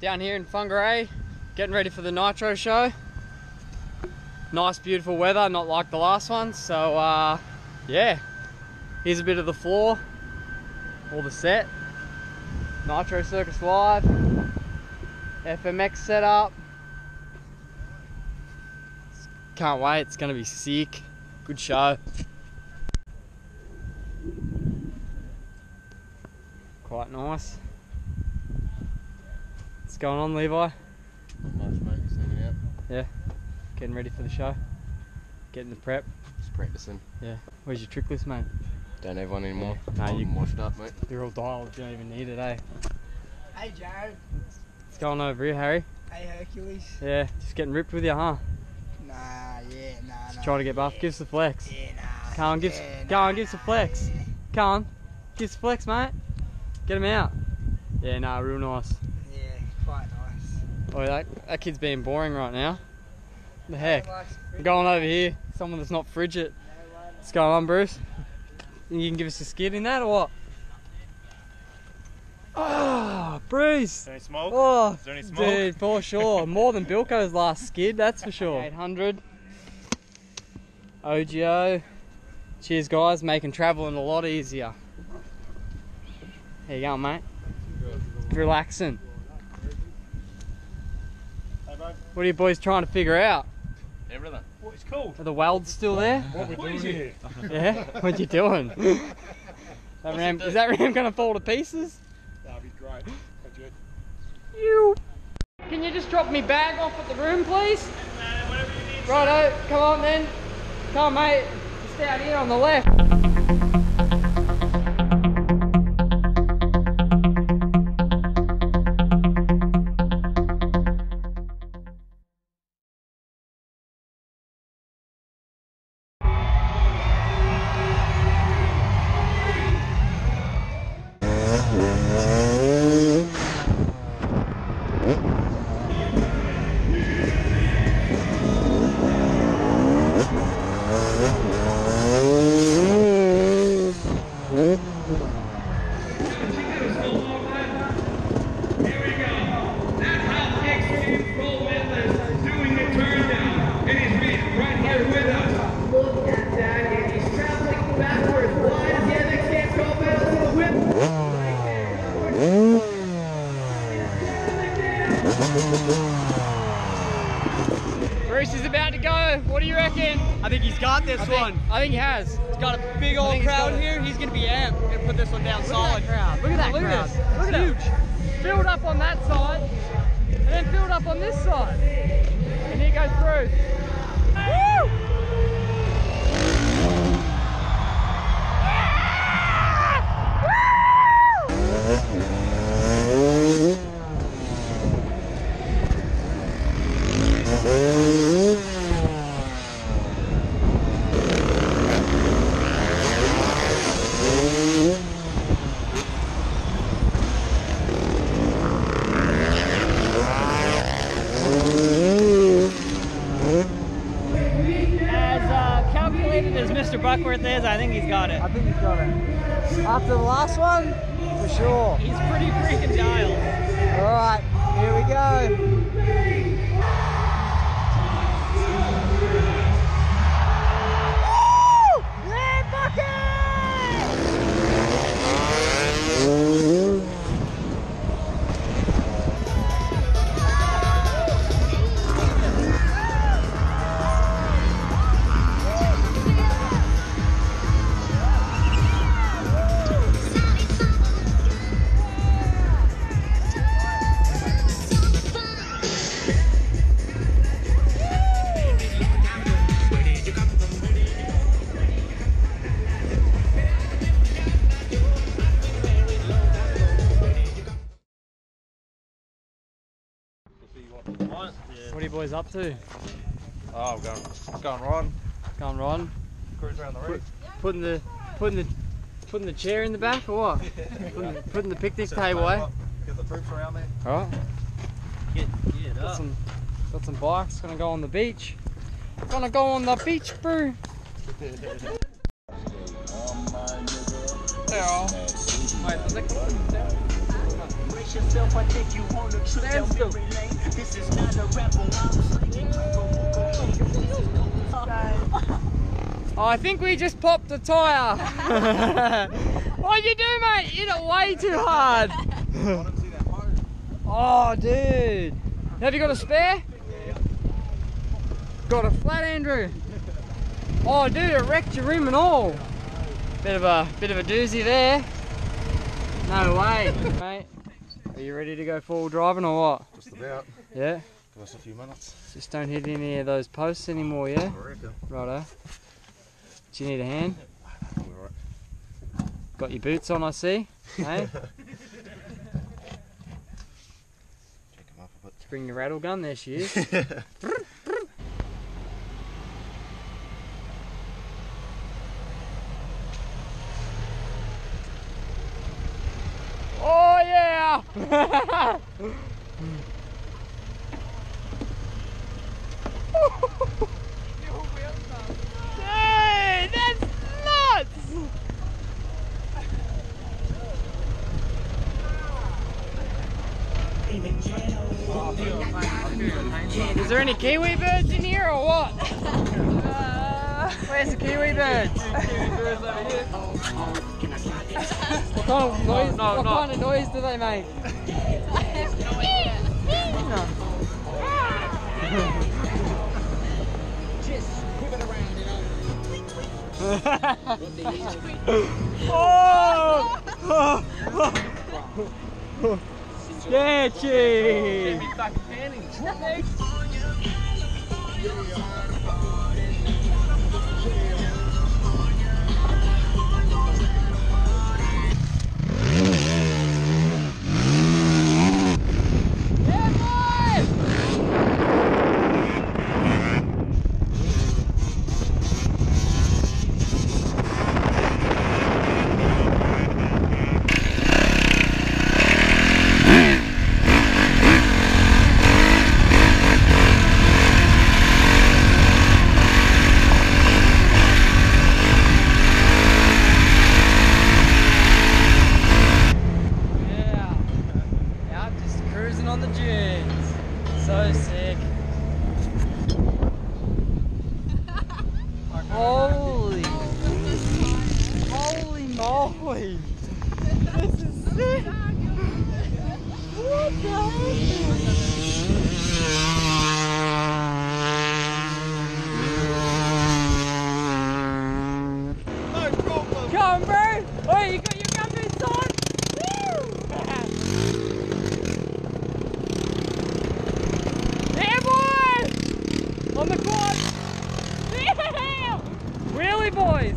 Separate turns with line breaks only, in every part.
down here in Whangarei, getting ready for the Nitro show. Nice, beautiful weather, not like the last one. So, uh, yeah, here's a bit of the floor, all the set. Nitro Circus Live, FMX setup. Can't wait, it's gonna be sick. Good show. Quite nice. What's going on, Levi?
Nice mate, just hanging out.
Getting ready for the show? Getting the prep?
Just practicing. Yeah.
Where's your trick list, mate?
Don't have one anymore.
Nah,
I'm
you-
washed up, mate.
You're all dialed, you don't even need it, eh?
Hey Jarryd.
What's going on over here, Harry?
Hey Hercules.
Yeah, just getting ripped with you, huh?
Nah, yeah, nah,
Just
nah.
trying to get buff. Give us a flex.
Yeah, nah.
Come on, give,
yeah,
go on,
nah,
give us a flex.
yeah.
Come on, give us a flex, mate. Get him out. Yeah, nah, real nice.
Yeah, quite nice.
Oh, that, that kid's being boring right now. The heck? I'm going over here. Someone that's not frigid. What's going on, Bruce? You can give us a skid in that or what? Oh, Bruce!
Any smoke?
Oh,
Is there any smoke?
dude, for sure. More than Bilko's last skid, that's for sure. 800. OGO. Cheers, guys. Making travelling a lot easier. How you going, mate? Relaxing.
Hey, bud.
What are you boys trying to figure out?
Everything.
What is cool?
Are the welds still there?
What we doing here?
Yeah? What you doing? that ram, is that ram gonna fall to pieces?
That'd be great. That's good.
You. Can you just drop me bag off at the room, please? Righto, come on then. Come on, mate. Just down here on the left. About to go. What do you reckon?
I think he's got this
I think,
one.
I think he has.
He's got a big old crowd here. He's gonna be amped. Gonna put this one down
Look
solid.
at crowd. Look at that
Look at
crowd.
this.
Look at that. Filled up on that side, and then filled up on this side. And he goes Bruce. Woo!
As uh, calculated Mr. Is, I think he's got it.
I think he's got it. After the last one, for sure.
He's pretty freaking dialed.
Alright, here we go.
Boys up to?
Oh, we're going, going riding.
Going riding?
Cruise around the reef.
Putting the putting the putting the chair in the back or what? putting, the, putting the picnic table, eh?
Get the troops around there.
Alright.
Get, get
Got some got some bikes, gonna go on the beach. Gonna go on the beach, bro.
yourself, I think you on the truth. Tell Mary Lane,
I think we just popped a tyre. What'd you do, mate? Hit it way too hard. oh, dude. Have you got a spare? Got a flat, Andrew. Oh, dude, it wrecked your rim and all. Bit of a bit of a doozy there. No way, mate. Are you ready to go full driving or what?
Just about.
Yeah.
Give us a few minutes.
Just don't hit any of those posts anymore, yeah?
I reckon.
Righto. Do you need a hand? Got your boots on, I see. Hey? Bring your rattle gun. There she is. Oh yeah! Is there any kiwi birds in here or what? Where's the kiwi birds? What kind of noise? what kind of noise do they make? oh! Yeah. Sick. Holy. Holy moly. This is sick. What the heck? Come, bro. Oh, you got your gum boots on? Yeah, boy! On the quad! Yeah! Wheelie boys!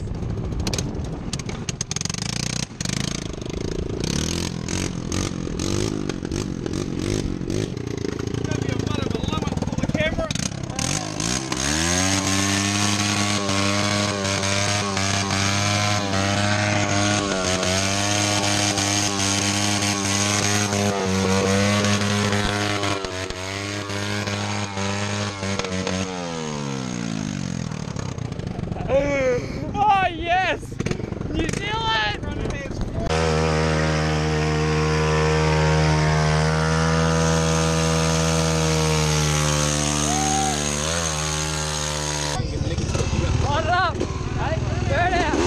Oh yes! New Zealand! Light it up! Hey, burn out!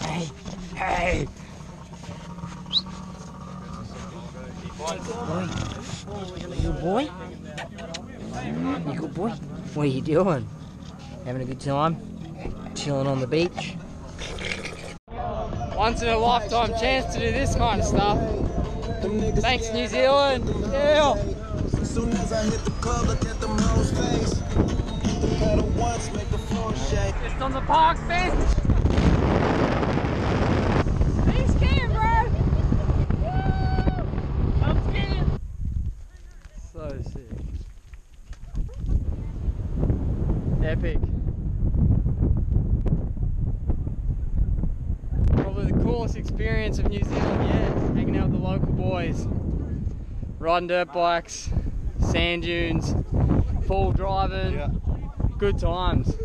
Hey, hey!
You boy? You good boy? What are you doing? Having a good time? Chilling on the beach?
Once in a lifetime chance to do this kind of stuff. Thanks, New Zealand! Yeah!
Soon as I hit the club, look at them hoes' face. Hit the pedal once, make the floor shake.
Just on the park bench! He's skiing, bro! I'm skiing! So sick. Epic. Probably the coolest experience of New Zealand yet. Hanging out with the local boys. Riding dirt bikes, sand dunes, full driving.
Yeah.
Good times.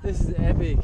This is epic.